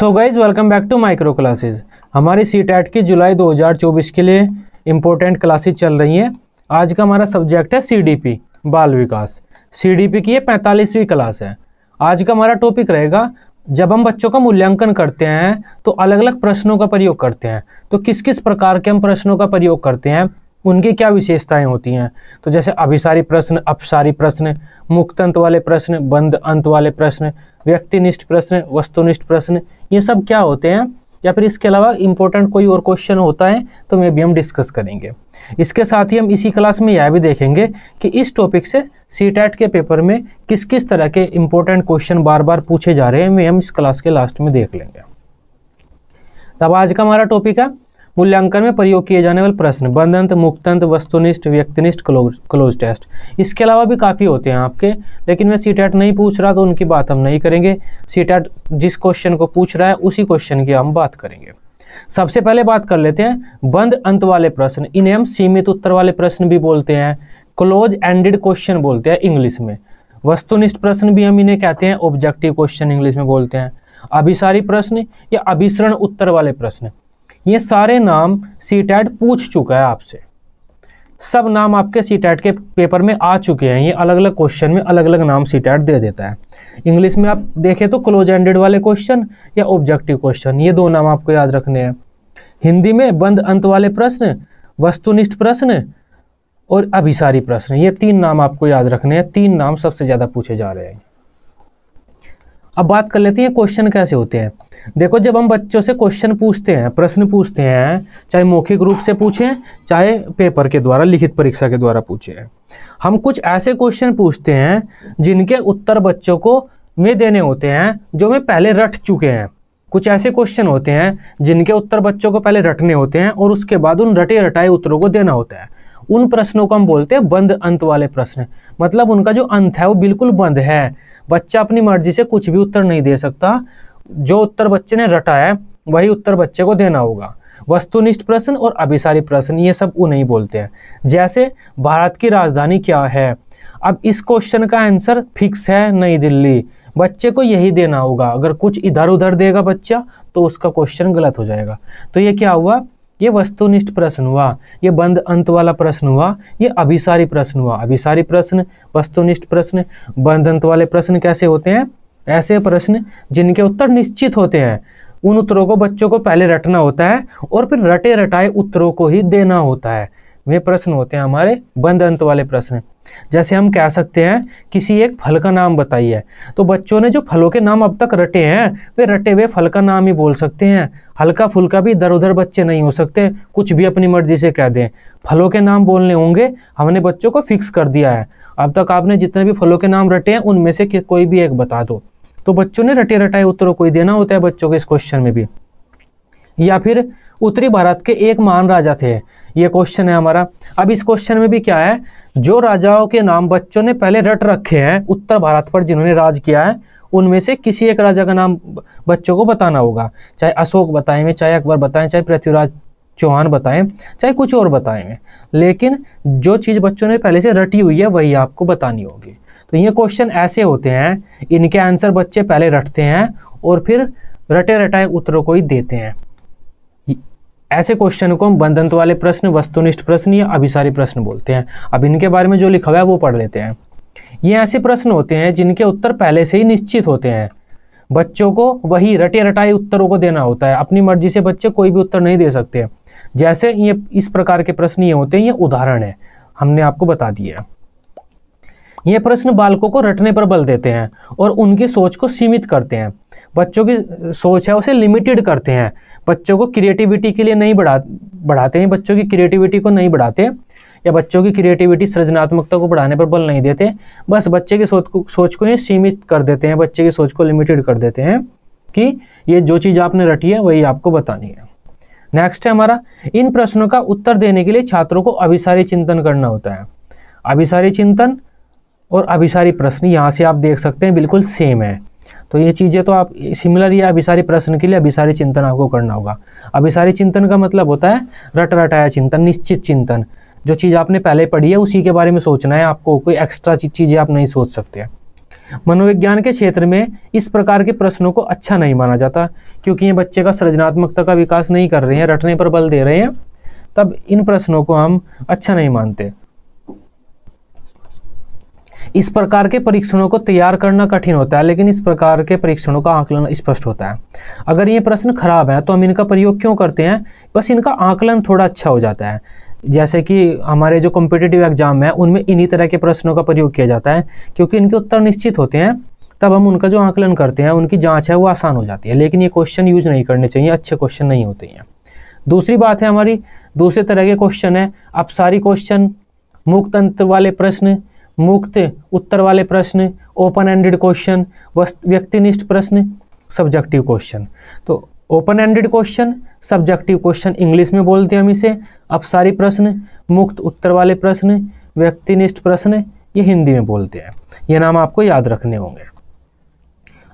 So guys welcome back to micro classes हमारी सी की जुलाई 2024 के लिए इम्पोर्टेंट क्लासेस चल रही हैं। आज का हमारा सब्जेक्ट है सीडीपी बाल विकास। सीडीपी की ये पैंतालीसवीं क्लास है। आज का हमारा टॉपिक रहेगा, जब हम बच्चों का मूल्यांकन करते हैं तो अलग अलग प्रश्नों का प्रयोग करते हैं। तो किस किस प्रकार के हम प्रश्नों का प्रयोग करते हैं? उनकी क्या विशेषताएँ होती हैं? तो जैसे अभिसारी प्रश्न, अपसारी प्रश्न मुक्त अंत वाले प्रश्न, बंद अंत वाले प्रश्न, व्यक्तिनिष्ठ प्रश्न, वस्तुनिष्ठ प्रश्न, ये सब क्या होते हैं? या फिर इसके अलावा इंपॉर्टेंट कोई और क्वेश्चन होता है तो मैं भी हम डिस्कस करेंगे। इसके साथ ही हम इसी क्लास में यह भी देखेंगे कि इस टॉपिक से सी के पेपर में किस किस तरह के इंपॉर्टेंट क्वेश्चन बार बार पूछे जा रहे हैं, वे हम इस क्लास के लास्ट में देख लेंगे। तब आज का हमारा टॉपिक है मूल्यांकन में प्रयोग किए जाने वाले प्रश्न बंदंत मुक्तंत, वस्तुनिष्ठ, व्यक्तिनिष्ठ, क्लोज क्लोज टेस्ट इसके अलावा भी काफ़ी होते हैं आपके, लेकिन मैं सी नहीं पूछ रहा तो उनकी बात हम नहीं करेंगे। सी जिस क्वेश्चन को पूछ रहा है, उसी क्वेश्चन की हम बात करेंगे। सबसे पहले बात कर लेते हैं, बंद अंत वाले प्रश्न, इन्हें हम सीमित उत्तर वाले प्रश्न भी बोलते हैं क्लोज एंडेड क्वेश्चन बोलते हैं इंग्लिश में। वस्तुनिष्ठ प्रश्न भी हम इन्हें कहते हैं ऑब्जेक्टिव क्वेश्चन इंग्लिश में बोलते हैं। अभिसारी प्रश्न या अभिसरण उत्तर वाले प्रश्न। ये सारे नाम सी पूछ चुका है आपसे। सब नाम आपके सी के पेपर में आ चुके हैं। ये अलग अलग क्वेश्चन में अलग अलग नाम सी दे देता है। इंग्लिश में आप देखें तो क्लोज एंडेड वाले क्वेश्चन या ऑब्जेक्टिव क्वेश्चन ये दो नाम आपको याद रखने हैं। हिंदी में बंद अंत वाले प्रश्न, वस्तुनिष्ठ प्रश्न और अभिसारी प्रश्न, ये तीन नाम आपको याद रखने हैं। तीन नाम सबसे ज़्यादा पूछे जा रहे हैं। अब बात कर लेते हैं क्वेश्चन कैसे होते हैं। देखो, जब हम बच्चों से क्वेश्चन पूछते हैं, प्रश्न पूछते हैं, चाहे मौखिक रूप से पूछें, चाहे पेपर के द्वारा, लिखित परीक्षा के द्वारा पूछें, हम कुछ ऐसे क्वेश्चन पूछते हैं, जिनके उत्तर बच्चों को वे देने होते हैं, जो वे पहले रट चुके हैं। कुछ ऐसे क्वेश्चन होते हैं, जिनके उत्तर बच्चों को पहले रटने होते हैं, और उसके बाद उन रटे रटाए उत्तरों को देना होता है। उन प्रश्नों को हम बोलते हैं बंद अंत वाले प्रश्न। मतलब उनका जो अंत है, वो बिल्कुल बंद है। बच्चा अपनी मर्ज़ी से कुछ भी उत्तर नहीं दे सकता। जो उत्तर बच्चे ने रटा है, वही उत्तर बच्चे को देना होगा। वस्तुनिष्ठ प्रश्न और अभिसारी प्रश्न, ये सब वो नहीं बोलते हैं। जैसे, भारत की राजधानी क्या है? अब इस क्वेश्चन का आंसर फिक्स है नई दिल्ली। बच्चे को यही देना होगा। अगर कुछ इधर उधर देगा बच्चा तो उसका क्वेश्चन गलत हो जाएगा। तो ये क्या हुआ? ये वस्तुनिष्ठ प्रश्न हुआ, ये बंद अंत वाला प्रश्न हुआ, ये अभिसारी प्रश्न हुआ। अभिसारी प्रश्न, वस्तुनिष्ठ प्रश्न, बंद अंत वाले प्रश्न कैसे होते हैं? ऐसे प्रश्न जिनके उत्तर निश्चित होते हैं। उन उत्तरों को बच्चों को पहले रटना होता है और फिर रटे रटाए उत्तरों को ही देना होता है। वे प्रश्न होते हैं हमारे बंद अंत वाले प्रश्न। जैसे हम कह सकते हैं, किसी एक फल का नाम बताइए। तो बच्चों ने जो फलों के नाम अब तक रटे हैं, वे रटे हुए फल का नाम ही बोल सकते हैं। हल्का फुल्का भी इधर उधर बच्चे नहीं हो सकते, कुछ भी अपनी मर्ज़ी से कह दें। फलों के नाम बोलने होंगे, हमने बच्चों को फिक्स कर दिया है। अब तक आपने जितने भी फलों के नाम रटे हैं, उनमें से कोई भी एक बता दो। तो बच्चों ने रटे रटाए उत्तरों को ही देना होता है बच्चों के इस क्वेश्चन में भी। या फिर उत्तरी भारत के एक महान राजा थे ये क्वेश्चन है हमारा। अब इस क्वेश्चन में भी क्या है? जो राजाओं के नाम बच्चों ने पहले रट रखे हैं, उत्तर भारत पर जिन्होंने राज किया है, उनमें से किसी एक राजा का नाम बच्चों को बताना होगा। चाहे अशोक बताएँगे चाहे अकबर बताएँ, चाहे पृथ्वीराज चौहान बताएँ, चाहे कुछ और बताएँगे लेकिन जो चीज़ बच्चों ने पहले से रटी हुई है, वही आपको बतानी होगी। तो ये क्वेश्चन ऐसे होते हैं, इनके आंसर बच्चे पहले रटते हैं और फिर रटे रटाए उत्तरों को ही देते हैं। ऐसे क्वेश्चन को हम बंधंत वाले प्रश्न, वस्तुनिष्ठ प्रश्न या अभिसारी प्रश्न बोलते हैं। अब इनके बारे में जो लिखा हुआ है, वो पढ़ लेते हैं। ये ऐसे प्रश्न होते हैं जिनके उत्तर पहले से ही निश्चित होते हैं। बच्चों को वही रटे रटाए उत्तरों को देना होता है। अपनी मर्ज़ी से बच्चे कोई भी उत्तर नहीं दे सकते। जैसे ये, इस प्रकार के प्रश्न ये होते हैं, ये उदाहरण है। हमने आपको बता दिया ये प्रश्न बालकों को रटने पर बल देते हैं और उनकी सोच को सीमित करते हैं। बच्चों की सोच है उसे लिमिटेड करते हैं। बच्चों को क्रिएटिविटी के लिए नहीं बढ़ा बढ़ाते हैं। बच्चों की क्रिएटिविटी को नहीं बढ़ाते या बच्चों की क्रिएटिविटी सृजनात्मकता को बढ़ाने पर बल नहीं देते। बस बच्चे की सोच को सोच को ही सीमित कर देते हैं। बच्चे की सोच को लिमिटेड कर देते हैं कि ये जो चीज़ आपने रटी है, वही आपको बतानी है। नेक्स्ट है हमारा, इन प्रश्नों का उत्तर देने के लिए छात्रों को अभिसारी चिंतन करना होता है। अभिसारी चिंतन और अभिसारी प्रश्न यहाँ से आप देख सकते हैं, बिल्कुल सेम है। तो ये चीज़ें तो आप सिमिलर या अभिसारी प्रश्न के लिए अभिसारी चिंतन आपको करना होगा। अभिसारी चिंतन का मतलब होता है रट रटाया चिंतन, निश्चित चिंतन। जो चीज़ आपने पहले पढ़ी है, उसी के बारे में सोचना है, आपको कोई एक्स्ट्रा चीज़ें आप नहीं सोच सकते। मनोविज्ञान के क्षेत्र में इस प्रकार के प्रश्नों को अच्छा नहीं माना जाता, क्योंकि ये बच्चे का सृजनात्मकता का विकास नहीं कर रहे हैं, रटने पर बल दे रहे हैं। तब इन प्रश्नों को हम अच्छा नहीं मानते। इस प्रकार के परीक्षणों को तैयार करना कठिन होता है, लेकिन इस प्रकार के परीक्षणों का आकलन स्पष्ट होता है। अगर ये प्रश्न खराब है तो हम इनका प्रयोग क्यों करते हैं? बस इनका आकलन थोड़ा अच्छा हो जाता है। जैसे कि हमारे जो कॉम्पिटिटिव एग्ज़ाम है, उनमें इन्हीं तरह के प्रश्नों का प्रयोग किया जाता है, क्योंकि इनके उत्तर निश्चित होते हैं, तब हम उनका जो आकलन करते हैं, उनकी जाँच है, वो आसान हो जाती है। लेकिन ये क्वेश्चन यूज़ नहीं करने चाहिए, अच्छे क्वेश्चन नहीं होते हैं। दूसरी बात है हमारी, दूसरे तरह के क्वेश्चन है। अब सारी क्वेश्चन मुक्त अंत वाले प्रश्न मुक्त, उत्तर वाले प्रश्न ओपन एंडेड क्वेश्चन व्यक्तिनिष्ठ प्रश्न सब्जेक्टिव क्वेश्चन तो open ended question subjective question English में बोलते हैं हम इसे। अब सारी प्रश्न, मुक्त, उत्तर वाले प्रश्न, व्यक्तिनिष्ठ प्रश्न, ये हिंदी में बोलते हैं। ये नाम आपको याद रखने होंगे।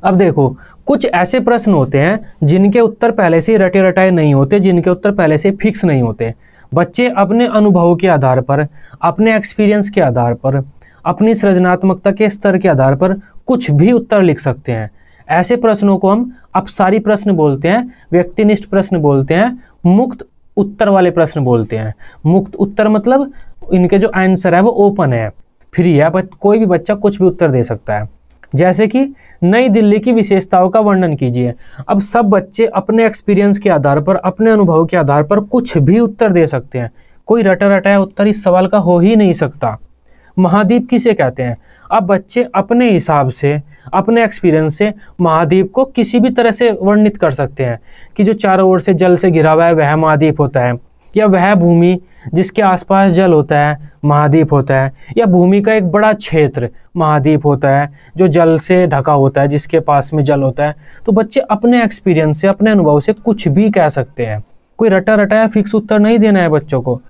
अब देखो, कुछ ऐसे प्रश्न होते हैं जिनके उत्तर पहले से रटे रटाए नहीं होते, जिनके उत्तर पहले से फिक्स नहीं होते। बच्चे अपने अनुभव के आधार पर, अपने एक्सपीरियंस के आधार पर अपनी सृजनात्मकता के स्तर के आधार पर कुछ भी उत्तर लिख सकते हैं। ऐसे प्रश्नों को हम अपसारी प्रश्न बोलते हैं, व्यक्तिनिष्ठ प्रश्न बोलते हैं, मुक्त उत्तर वाले प्रश्न बोलते हैं। मुक्त उत्तर मतलब इनके जो आंसर है वो ओपन है। फ्री है बट कोई भी बच्चा कुछ भी उत्तर दे सकता है। जैसे कि नई दिल्ली की विशेषताओं का वर्णन कीजिए। अब सब बच्चे अपने एक्सपीरियंस के आधार पर, अपने अनुभव के आधार पर कुछ भी उत्तर दे सकते हैं। कोई रटा रटाया उत्तर इस सवाल का हो ही नहीं सकता। महाद्वीप किसे कहते हैं? अब बच्चे अपने हिसाब से, अपने एक्सपीरियंस से महाद्वीप को किसी भी तरह से वर्णित कर सकते हैं कि जो चारों ओर से जल से घिरा हुआ है, वह महाद्वीप होता है या वह भूमि जिसके आसपास जल होता है महाद्वीप होता है या भूमि का एक बड़ा क्षेत्र महाद्वीप होता है जो जल से ढका होता है, जिसके पास में जल होता है। तो बच्चे अपने एक्सपीरियंस से, अपने अनुभव से कुछ भी कह सकते हैं। कोई रटा रटाया फिक्स उत्तर नहीं देना है बच्चों को।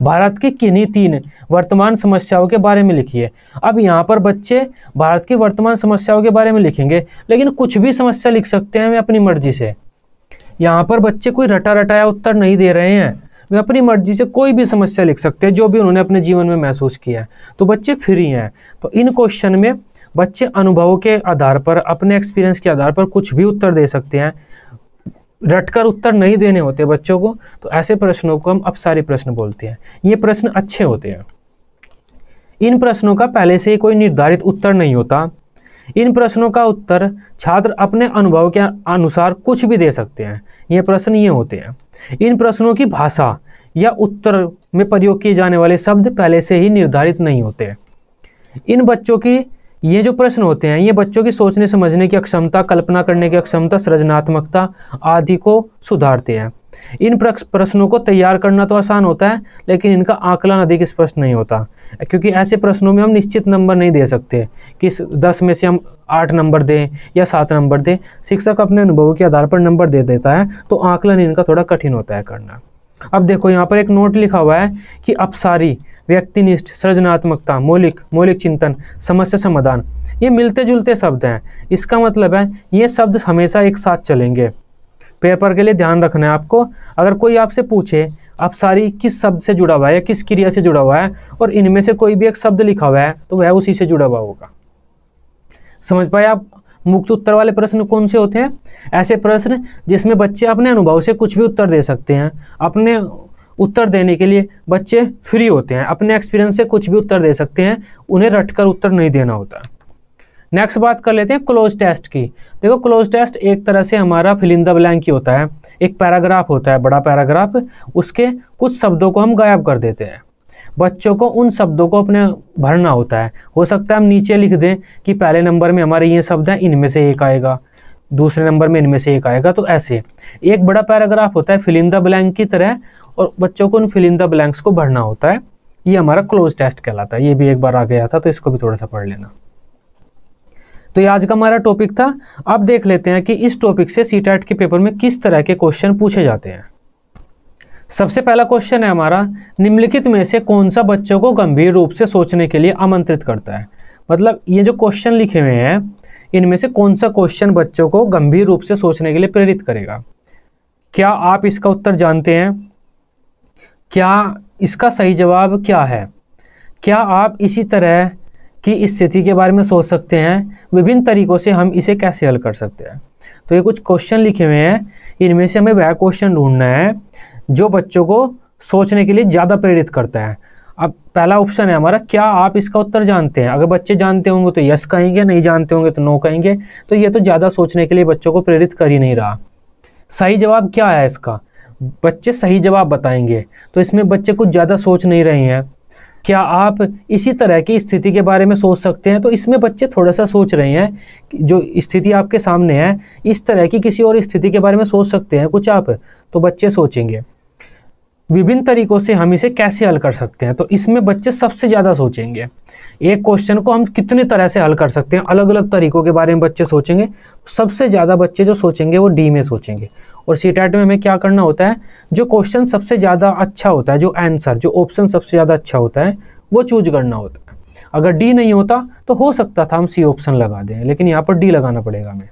भारत की किन्हीं तीन वर्तमान समस्याओं के बारे में लिखिए। अब यहाँ पर बच्चे भारत की वर्तमान समस्याओं के बारे में लिखेंगे, लेकिन कुछ भी समस्या लिख सकते हैं वे अपनी मर्ज़ी से। यहाँ पर बच्चे कोई रटा रटाया उत्तर नहीं दे रहे हैं। वे अपनी मर्ज़ी से कोई भी समस्या लिख सकते हैं जो भी उन्होंने अपने जीवन में महसूस किया है। तो बच्चे फ्री हैं। तो इन क्वेश्चन में बच्चे अनुभवों के आधार पर, अपने एक्सपीरियंस के आधार पर कुछ भी उत्तर दे सकते हैं। रटकर उत्तर नहीं देने होते बच्चों को तो ऐसे प्रश्नों को हम अब सारे प्रश्न बोलते हैं। ये प्रश्न अच्छे होते हैं। इन प्रश्नों का पहले से ही कोई निर्धारित उत्तर नहीं होता। इन प्रश्नों का उत्तर छात्र अपने अनुभव के अनुसार कुछ भी दे सकते हैं। ये प्रश्न ये होते हैं। इन प्रश्नों की भाषा या उत्तर में प्रयोग किए जाने वाले शब्द पहले से ही निर्धारित नहीं होते। इन बच्चों की ये जो प्रश्न होते हैं, ये बच्चों की सोचने, समझने की अक्षमता, कल्पना करने की अक्षमता, सृजनात्मकता आदि को सुधारते हैं। इन प्रश्नों को तैयार करना तो आसान होता है, लेकिन इनका आकलन अधिक स्पष्ट नहीं होता, क्योंकि ऐसे प्रश्नों में हम निश्चित नंबर नहीं दे सकते कि दस में से हम आठ नंबर दें या सात नंबर दें। शिक्षक अपने अनुभव के आधार पर नंबर दे देता है तो आकलन इनका थोड़ा कठिन होता है करना। अब देखो, यहाँ पर एक नोट लिखा हुआ है कि अपसारी, व्यक्तिनिष्ठ, सृजनात्मकता, मौलिक मौलिक चिंतन, समस्या समाधान, ये मिलते जुलते शब्द हैं। इसका मतलब है, ये शब्द हमेशा एक साथ चलेंगे। पेपर के लिए ध्यान रखना है आपको, अगर कोई आपसे पूछे आप सारी किस शब्द से जुड़ा हुआ है या किस क्रिया से जुड़ा हुआ है, और इनमें से कोई भी एक शब्द लिखा हुआ है तो वह उसी से जुड़ा हुआ होगा। समझ पाए आप? मुक्त उत्तर वाले प्रश्न कौन से होते हैं? ऐसे प्रश्न जिसमें बच्चे अपने अनुभव से कुछ भी उत्तर दे सकते हैं। अपने उत्तर देने के लिए बच्चे फ्री होते हैं। अपने एक्सपीरियंस से कुछ भी उत्तर दे सकते हैं। उन्हें रटकर उत्तर नहीं देना होता। नेक्स्ट बात कर लेते हैं क्लोज टेस्ट की। देखो क्लोज टेस्ट एक तरह से हमारा फिलिंदा ब्लैंक ही होता है। एक पैराग्राफ होता है, बड़ा पैराग्राफ उसके कुछ शब्दों को हम गायब कर देते हैं। बच्चों को उन शब्दों को अपने भरना होता है। हो सकता है हम नीचे लिख दें कि पहले नंबर में हमारे ये शब्द हैं, इनमें से एक आएगा, दूसरे नंबर में इनमें से एक आएगा तो ऐसे। एक बड़ा पैराग्राफ होता है फिलिंदा ब्लैंक की तरह, और बच्चों को उन फिलिंदा ब्लैंक्स को भरना होता है। ये हमारा क्लोज टेस्ट कहलाता है। ये भी एक बार आ गया था तो इसको भी थोड़ा सा पढ़ लेना। तो ये आज का हमारा टॉपिक था। अब देख लेते हैं कि इस टॉपिक से सी के पेपर में किस तरह के क्वेश्चन पूछे जाते हैं। सबसे पहला क्वेश्चन है हमारा, निम्नलिखित में से कौन सा बच्चों को गंभीर रूप से सोचने के लिए आमंत्रित करता है? मतलब ये जो क्वेश्चन लिखे हुए हैं, इनमें से कौन सा क्वेश्चन बच्चों को गंभीर रूप से सोचने के लिए प्रेरित करेगा? क्या आप इसका उत्तर जानते हैं? क्या इसका सही जवाब क्या है? क्या आप इसी तरह की स्थिति के बारे में सोच सकते हैं? विभिन्न तरीकों से हम इसे कैसे हल कर सकते हैं? तो ये कुछ क्वेश्चन लिखे हुए हैं, इनमें से हमें वह क्वेश्चन ढूंढना है जो बच्चों को सोचने के लिए ज़्यादा प्रेरित करता है। अब पहला ऑप्शन है हमारा, क्या आप इसका उत्तर जानते हैं? अगर बच्चे जानते होंगे तो यस कहेंगे, नहीं जानते होंगे तो नो कहेंगे। तो ये तो ज़्यादा सोचने के लिए बच्चों को प्रेरित कर ही नहीं रहा। सही जवाब क्या है इसका? बच्चे सही जवाब बताएँगे। तो इसमें बच्चे कुछ ज़्यादा सोच नहीं रहे हैं। क्या आप इसी तरह की स्थिति के बारे में सोच सकते हैं? तो इसमें बच्चे थोड़ा सा सोच रहे हैं जो स्थिति आपके सामने है, इस तरह की किसी और स्थिति के बारे में सोच सकते हैं कुछ आप तो बच्चे सोचेंगे। विभिन्न तरीकों से हम इसे कैसे हल कर सकते हैं? तो इसमें बच्चे सबसे ज़्यादा सोचेंगे। एक क्वेश्चन को हम कितने तरह से हल कर सकते हैं? अलग अलग तरीकों के बारे में बच्चे सोचेंगे। सबसे ज़्यादा बच्चे जो सोचेंगे वो डी में सोचेंगे। और सी में हमें क्या करना होता है? जो क्वेश्चन सबसे ज़्यादा अच्छा होता है, जो आंसर जो ऑप्शन सबसे ज़्यादा अच्छा होता है, वो चूज़ करना होता है। अगर डी नहीं होता तो हो सकता था हम सी ऑप्शन लगा दें, लेकिन यहाँ पर डी लगाना पड़ेगा हमें।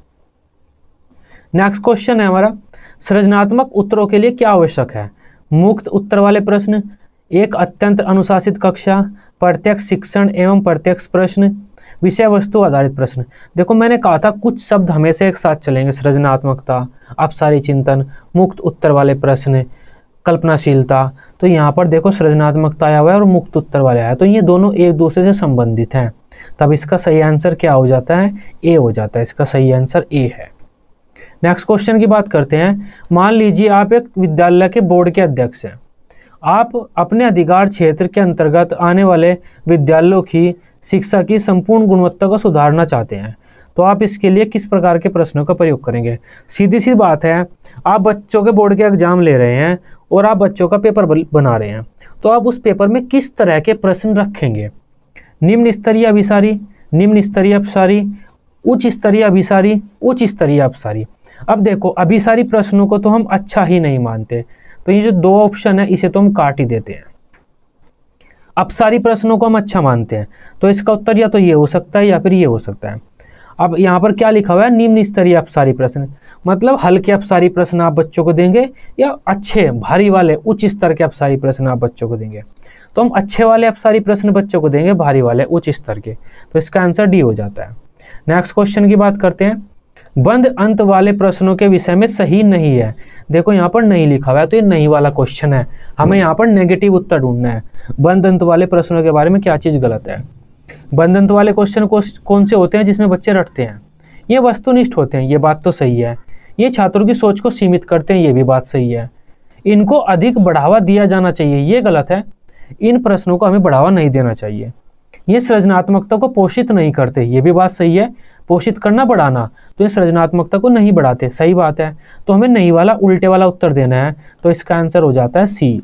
नेक्स्ट क्वेश्चन है हमारा, सृजनात्मक उत्तरों के लिए क्या आवश्यक है? मुक्त उत्तर वाले प्रश्न, एक अत्यंत अनुशासित कक्षा, प्रत्यक्ष शिक्षण एवं प्रत्यक्ष प्रश्न विषय वस्तु आधारित प्रश्न। देखो, मैंने कहा था कुछ शब्द हमेशा एक साथ चलेंगे, सृजनात्मकता, अपसारी चिंतन, मुक्त उत्तर वाले प्रश्न, कल्पनाशीलता। तो यहाँ पर देखो, सृजनात्मकता आया हुआ है और मुक्त उत्तर वाले आया। तो ये दोनों एक दूसरे से संबंधित हैं। तब इसका सही आंसर क्या हो जाता है? ए हो जाता है। इसका सही आंसर ए है। नेक्स्ट क्वेश्चन की बात करते हैं। मान लीजिए आप एक विद्यालय के बोर्ड के अध्यक्ष हैं। आप अपने अधिकार क्षेत्र के अंतर्गत आने वाले विद्यालयों की शिक्षा की संपूर्ण गुणवत्ता को सुधारना चाहते हैं। तो आप इसके लिए किस प्रकार के प्रश्नों का प्रयोग करेंगे? सीधी सी बात है, आप बच्चों के बोर्ड के एग्ज़ाम ले रहे हैं और आप बच्चों का पेपर बना रहे हैं। तो आप उस पेपर में किस तरह के प्रश्न रखेंगे? निम्न स्तरीय अभिसारी, निम्न स्तरीय अपसारी, उच्च स्तरीय अभिसारी, उच्च स्तरीय अपसारी। अब देखो, अभी सारी प्रश्नों को तो हम अच्छा ही नहीं मानते। तो ये जो दो ऑप्शन है, इसे तो हम काट ही देते हैं। अब सारी प्रश्नों को हम अच्छा मानते हैं। तो इसका उत्तर या तो ये हो सकता है या फिर ये हो सकता है। अब यहाँ पर क्या लिखा हुआ है? निम्न स्तरीय अपसारी प्रश्न। मतलब हल्के अपसारी प्रश्न आप बच्चों को देंगे या अच्छे, भारी वाले, उच्च स्तर के अपसारी प्रश्न आप बच्चों को देंगे? तो हम अच्छे वाले अपसारी प्रश्न बच्चों को देंगे, भारी वाले, उच्च स्तर के। तो इसका आंसर डी हो जाता है। नेक्स्ट क्वेश्चन की बात करते हैं। बंद अंत वाले प्रश्नों के विषय में सही नहीं है। देखो, यहाँ पर नहीं लिखा हुआ है तो ये नहीं वाला क्वेश्चन है। हमें यहाँ पर नेगेटिव उत्तर ढूंढना है। बंद अंत वाले प्रश्नों के बारे में क्या चीज़ गलत है? बंद अंत वाले क्वेश्चन कौन से होते हैं जिसमें बच्चे रटते हैं? ये वस्तुनिष्ठ होते हैं, ये बात तो सही है। ये छात्रों की सोच को सीमित करते हैं, ये भी बात सही है। इनको अधिक बढ़ावा दिया जाना चाहिए, ये गलत है। इन प्रश्नों को हमें बढ़ावा नहीं देना चाहिए। ये सृजनात्मकता को पोषित नहीं करते। ये भी बात सही है। पोषित करना बढ़ाना तो ये सृजनात्मकता को नहीं बढ़ाते। सही बात है। तो हमें नहीं वाला, उल्टे वाला उत्तर देना है। तो इसका आंसर हो जाता है सी।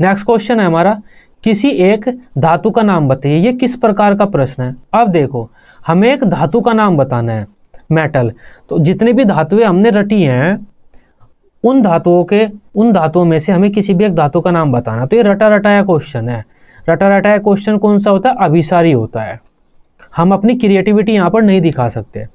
नेक्स्ट क्वेश्चन है हमारा। किसी एक धातु का नाम बताइए। ये किस प्रकार का प्रश्न है? अब देखो, हमें एक धातु का नाम बताना है मेटल तो जितने भी धातुएँ हमने रटी हैं, उन धातुओं के, उन धातुओं में से हमें किसी भी एक धातु का नाम बताना तो ये रटा रटाया क्वेश्चन है। रटा रटाया क्वेश्चन कौन सा होता है? अभिसारी होता है। हम अपनी क्रिएटिविटी यहाँ पर नहीं दिखा सकते।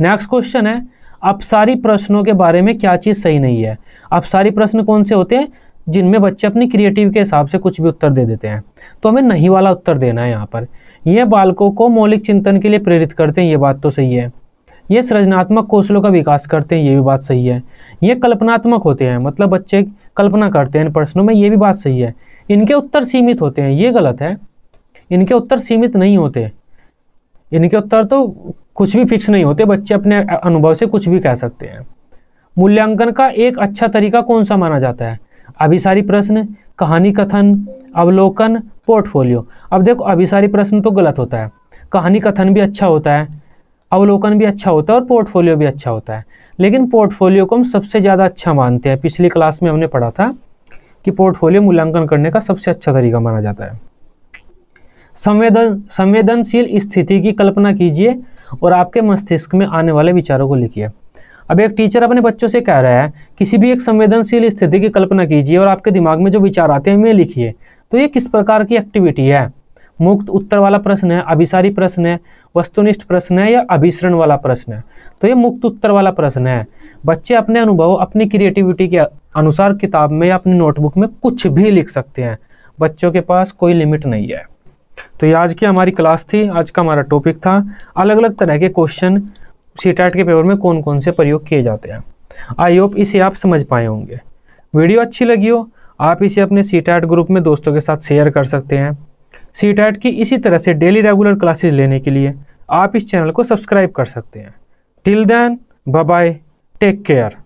नेक्स्ट क्वेश्चन है, अपसारी प्रश्नों के बारे में क्या चीज़ सही नहीं है? अपसारी प्रश्न कौन से होते हैं? जिनमें बच्चे अपनी क्रिएटिव के हिसाब से कुछ भी उत्तर दे देते हैं। तो हमें नहीं वाला उत्तर देना है यहाँ पर। यह बालकों को मौलिक चिंतन के लिए प्रेरित करते हैं, ये बात तो सही है। ये सृजनात्मक कौशलों का विकास करते हैं, ये भी बात सही है। ये कल्पनात्मक होते हैं मतलब बच्चे कल्पना करते हैं इन प्रश्नों में, ये भी बात सही है। इनके उत्तर सीमित होते हैं, ये गलत है। इनके उत्तर सीमित नहीं होते। इनके उत्तर तो कुछ भी फिक्स नहीं होते, बच्चे अपने अनुभव से कुछ भी कह सकते हैं। मूल्यांकन का एक अच्छा तरीका कौन सा माना जाता है? अभिसारी प्रश्न, कहानी कथन, अवलोकन, पोर्टफोलियो। अब देखो, अभिसारी प्रश्न तो गलत होता है। कहानी कथन भी अच्छा होता है, अवलोकन भी अच्छा होता है और पोर्टफोलियो भी अच्छा होता है। लेकिन पोर्टफोलियो को हम सबसे ज़्यादा अच्छा मानते हैं। पिछली क्लास में हमने पढ़ा था कि पोर्टफोलियो मूल्यांकन करने का सबसे अच्छा तरीका माना जाता है। संवेदन, संवेदनशील स्थिति की कल्पना कीजिए और आपके मस्तिष्क में आने वाले विचारों को लिखिए। अब एक टीचर अपने बच्चों से कह रहा है, किसी भी एक संवेदनशील स्थिति की कल्पना कीजिए और आपके दिमाग में जो विचार आते हैं वे लिखिए। तो ये किस प्रकार की एक्टिविटी है? मुक्त उत्तर वाला प्रश्न है, अभिसारी प्रश्न है, वस्तुनिष्ठ प्रश्न है या अभिसरण वाला प्रश्न है? तो ये मुक्त उत्तर वाला प्रश्न है। बच्चे अपने अनुभव, अपनी क्रिएटिविटी के अनुसार किताब में या अपनी नोटबुक में कुछ भी लिख सकते हैं। बच्चों के पास कोई लिमिट नहीं है। तो ये आज की हमारी क्लास थी, आज का हमारा टॉपिक था। अलग अलग तरह के क्वेश्चन सी के पेपर में कौन कौन से प्रयोग किए जाते हैं। आई होप इसे आप समझ पाए होंगे। वीडियो अच्छी लगी हो, आप इसे अपने सी ग्रुप में दोस्तों के साथ शेयर कर सकते हैं। सी टैट की इसी तरह से डेली रेगुलर क्लासेज लेने के लिए आप इस चैनल को सब्सक्राइब कर सकते हैं। Till then bye take care